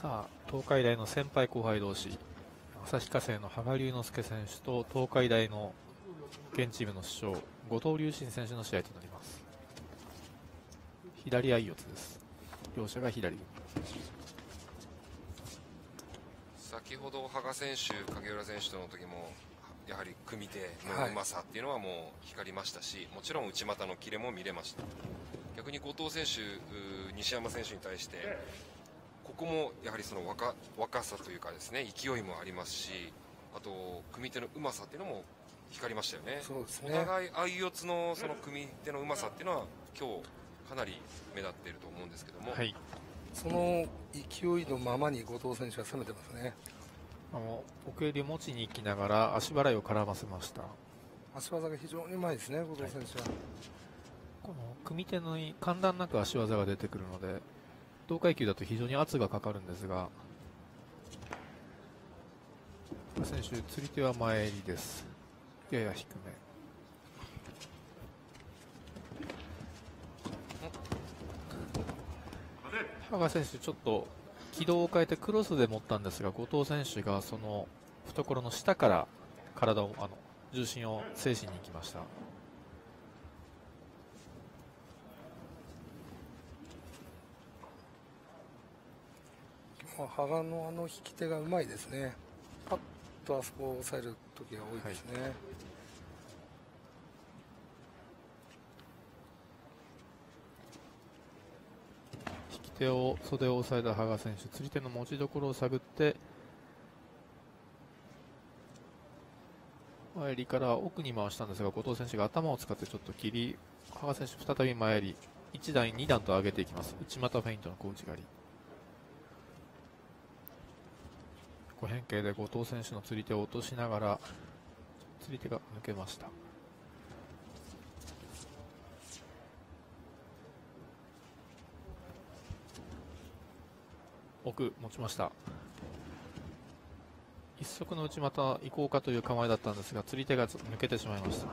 さあ東海大の先輩後輩同士旭化成の羽賀龍之介選手と東海大の現チームの主将後藤隆信選手の試合となります。左相四つです。両者が左。先ほど羽賀選手影浦選手との時もやはり組み手のうまさっていうのはもう光りましたし、はい、もちろん内股のキレも見れました。逆に後藤選手西山選手に対してここもやはりその若若さというかですね勢いもありますしあと組み手のうまさっていうのも光りましたよね。そうですね。お互い相四つのその組み手のうまさっていうのは今日かなり目立っていると思うんですけども、はい、その勢いのままに後藤選手は攻めてますね。あの奥襟を持ちに行きながら足払いを絡ませました。足技が非常にうまいですね後藤選手は、はい、この組み手の簡単なく足技が出てくるので同階級だと非常に圧がかかるんですが選手釣り手は前襟です。やや低め。羽賀選手ちょっと軌道を変えてクロスで持ったんですが後藤選手がその懐の下から体をあの重心を制しに行きました。羽賀のあの引き手がうまいですね。パッとあそこを抑える時が多いですね、はい。手を袖を押さえた羽賀選手釣り手の持ちどころを探って前襟から奥に回したんですが後藤選手が頭を使ってちょっと切り羽賀選手再び前襟1段2段と上げていきます。内股フェイントの小内刈り小変形で後藤選手の釣り手を落としながら釣り手が抜けました。奥持ちました。一足の内股行こうかという構えだったんですが釣り手が抜けてしまいました。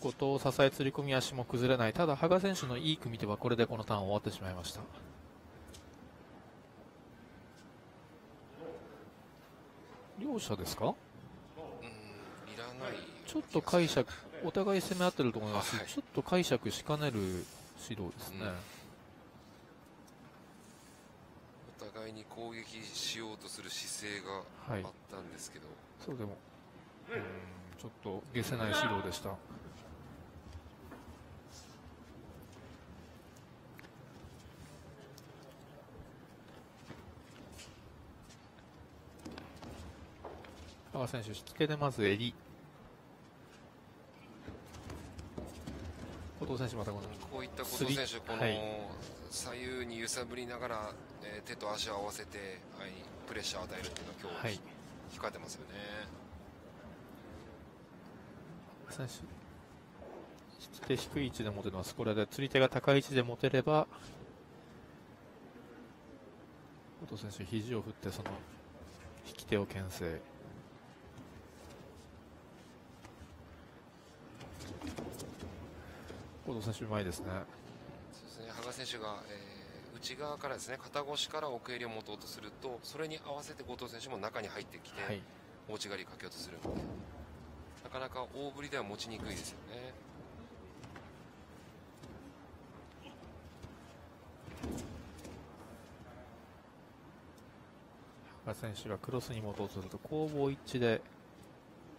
後藤を支え釣り込み足も崩れない。ただ羽賀選手のいい組み手はこれでこのターン終わってしまいました。両者ですか？いらない。ちょっと解釈お互い攻め合ってると思います。し、はい、ちょっと解釈しかねる指導ですね、うん。お互いに攻撃しようとする姿勢があったんですけど、はい、そうでもうんちょっと消せない指導でした羽賀選手引き手でまず襟後藤選手またこのこういった後藤選手この、はい左右に揺さぶりながら、えー、手と足を合わせて、はい、プレッシャーを与えるっていうのは今日、てますよね。選手引き手低い位置で持てます。これで釣り手が高い位置で持てれば、後藤選手、肘を振ってその引き手を牽制。後藤選手、うまいですね。ですね羽賀選手が、えー、内側からですね肩越しから奥襟を持とうとするとそれに合わせて後藤選手も中に入ってきて、はい、大内刈りかけようとするのでなかなか大振りでは持ちにくいですよね。羽賀選手がクロスに持とうとすると攻防一致で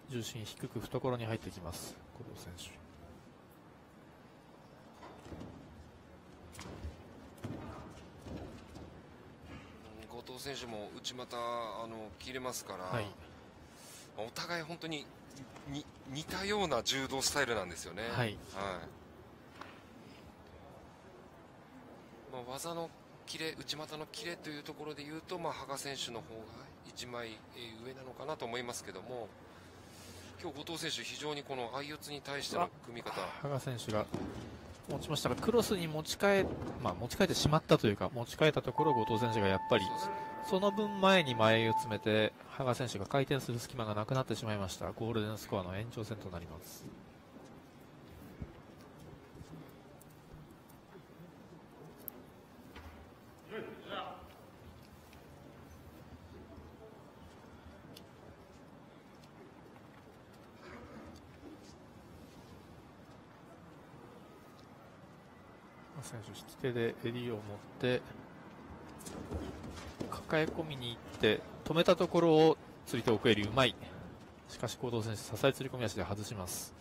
重心低く懐に入ってきます後藤選手。藤選手も内股あの切れますから、はい、お互い本当にに似たような柔道スタイルなんですよね。はい、はい、まあ、技のキレ内股のキレというところで言うと、まあ、羽賀選手の方が1枚上なのかなと思いますけども今日後藤選手非常にこの相四つに対しての組み方。羽賀選手が持ちましたがクロスに持ち替え、まあ、持ち替えてしまったというか持ち替えたところ後藤選手がやっぱりその分前に前を詰めて羽賀選手が回転する隙間がなくなってしまいましたゴールデンスコアの延長戦となります選手、引き手で襟を持って、抱え込みに行って、止めたところを釣り手奥襟うまい。しかし、高藤選手、支え釣り込み足で外します。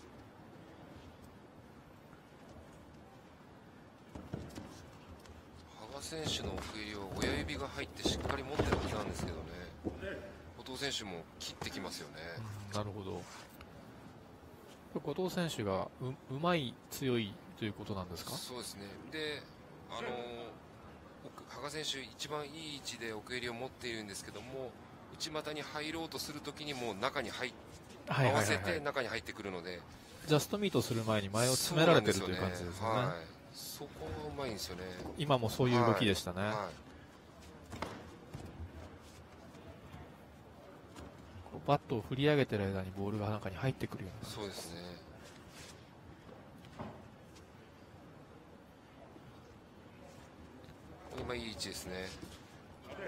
羽賀選手の奥襟は親指が入ってしっかり持ってるはずなんですけどね後藤選手も切ってきますよねなるほど。後藤選手がううまい、強いということなんですか？そうですね。であの奥羽賀選手一番いい位置で奥襟を持っているんですけども内股に入ろうとするときにもう中に入合わせてはいはいはい。中に入ってくるので。ジャストミートする前に前を詰められてるという感じですよね。はい、そこがうまいんですよね。今もそういう動きでしたね。はい。こうバットを振り上げてる間にボールが中に入ってくるような。そうですね今いい位置ですね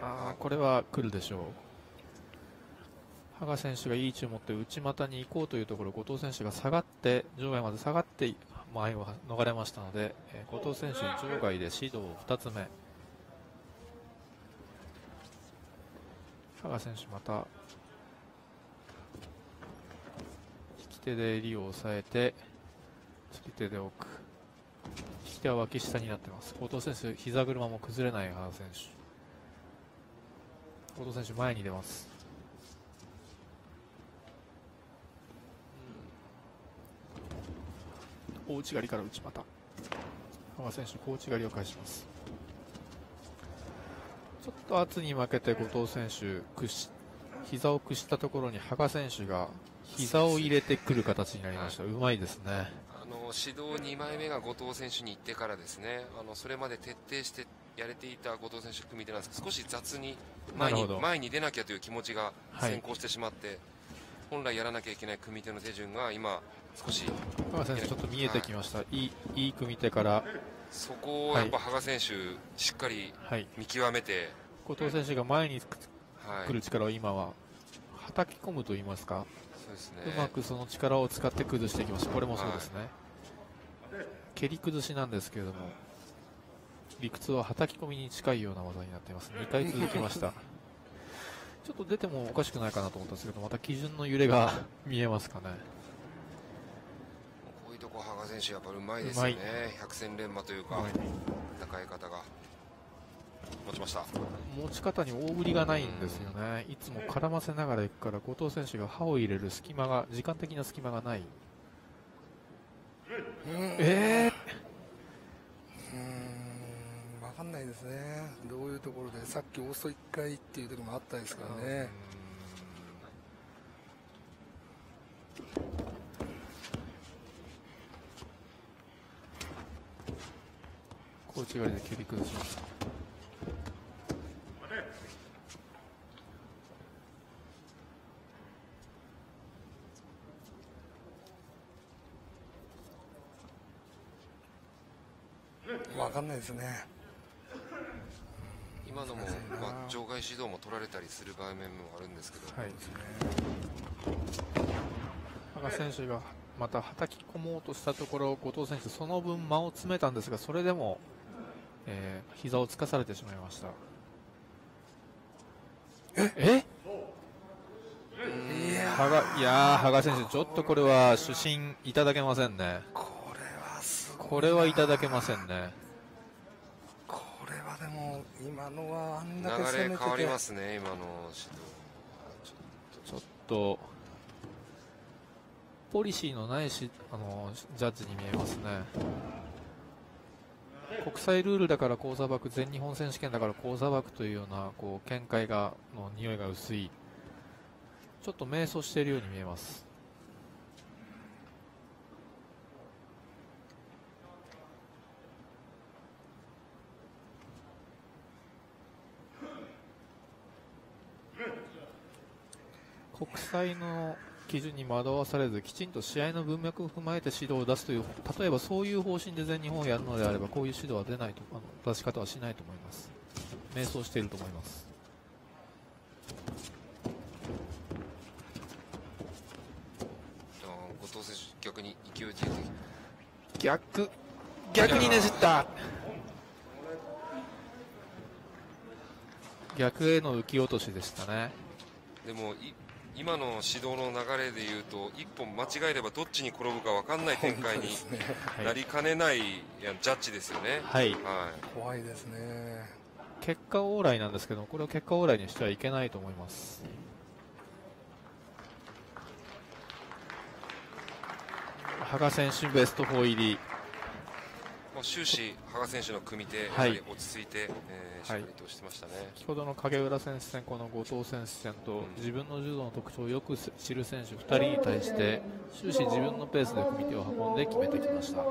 あこれは来るでしょう。羽賀選手がいい位置を持って内股に行こうというところ、後藤選手が下がって、場外まで下がって前を逃れましたので、後藤選手に場外で指導2つ目。羽賀選手また、引き手で襟を押さえて、釣り手で奥。引き手は脇下になってます。後藤選手、膝車も崩れない羽賀選手。後藤選手前に出ます。大内刈りから内股。羽賀選手、小内刈りを返します。ちょっと圧に負けて後藤選手、屈し膝を屈したところに羽賀選手が膝を入れてくる形になりました。うまいですね。指導2枚目が後藤選手に行ってからですね。あのそれまで徹底してやれていた後藤選手組み手なんですけど少し雑に前に前に出なきゃという気持ちがはい。先行してしまって、本来やらなきゃいけない組み手の手順が今少し羽賀選手、ちょっと見えてきました。い。い、いい組み手から、そこをやっぱ羽賀選手しっかりはい。見極めて、後藤選手が前にはい。来る力を今は、叩き込むと言いますか、そうですね。うまくその力を使って崩していきました。これもそうですね。蹴り崩しなんですけれども、理屈は叩き込みに近いような技になっています。2回続きました。ちょっと出てもおかしくないかなと思ったんですけど、また基準の揺れが見えますかね。こういうとこ羽賀選手やっぱうまいですよねう百戦錬磨というか、はい戦い方が持ちました持ち方に大振りがないんですよね。いつも絡ませながら行くから、後藤選手が刃を入れる隙間が、時間的な隙間がない。ええーん、わかんないですね。どういうところで、さっきオースト1回っていう時もあったですからね。ー、小内刈りで蹴り崩しました。わかんないですね。今のも、まあ、場外指導も取られたりする場面もあるんですけど、はい。ですね羽賀選手がまた叩き込もうとしたところ、後藤選手、その分間を詰めたんですが、それでも、えー、膝をつかされてしまいました。え？いや羽賀いやー、羽賀選手、ちょっとこれは主審いただけませんね。これはすごいな。これはいただけませんね。今のはあんだけ攻めてて。変わりますね、今の指導。ちょっと、ポリシーのないし、あの、ジャッジに見えますね。国際ルールだからコーザバック、全日本選手権だからコーザバックというような、こう、見解が、の匂いが薄い。ちょっと迷走しているように見えます。国際の基準に惑わされず、きちんと試合の文脈を踏まえて指導を出すという、例えばそういう方針で全日本をやるのであれば、こういう指導は出ないと、あの出し方はしないと思います。迷走していると思います。後藤選手、逆に勢いづいて、逆逆にねじった逆への浮き落としでしたねでもい今の指導の流れでいうと一本間違えればどっちに転ぶか分かんない展開になりかねないいやジャッジですよね。はい。はい。怖いですね。結果オーライなんですけどこれを結果オーライにしてはいけないと思います。羽賀選手ベスト4入りまあ、終始、羽賀選手の組み手、はい、落ち着いて、えー、とましたね、先ほどの影浦選手戦、この後藤選手戦と、自分の柔道の特徴をよく知る選手2人に対して、終始自分のペースで組み手を運んで決めてきました。